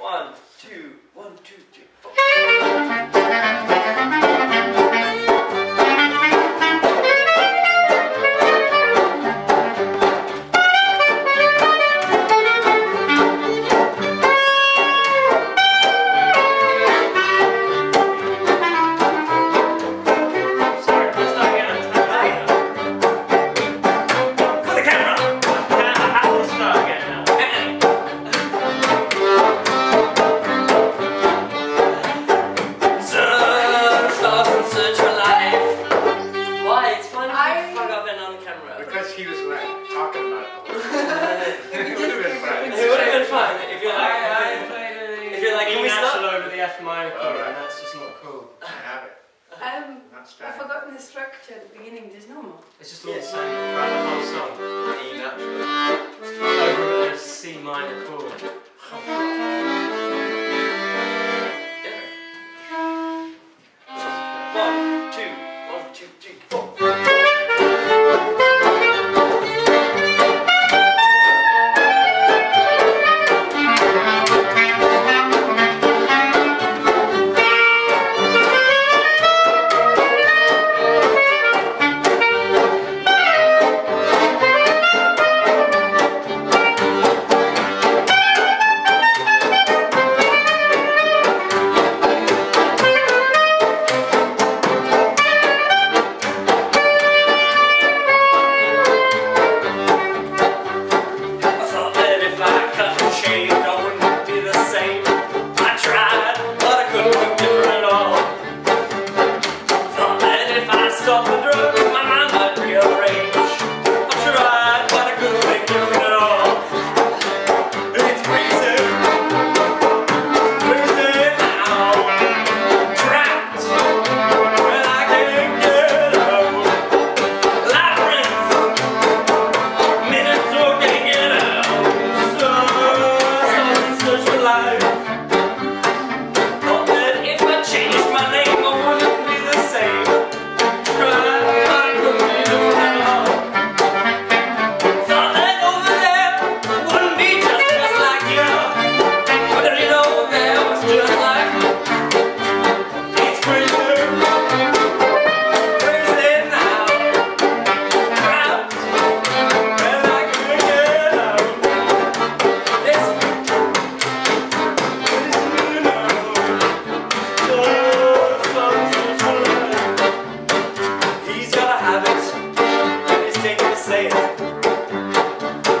One, two, one, two, three, natural start? over the F minor chord, Alright. and that's just not cool. I have it. Um, I've forgotten the structure at the beginning. There's no more. It's just all Yeah. the same throughout the whole song. E natural. Over a C minor chord.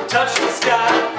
Touch the sky.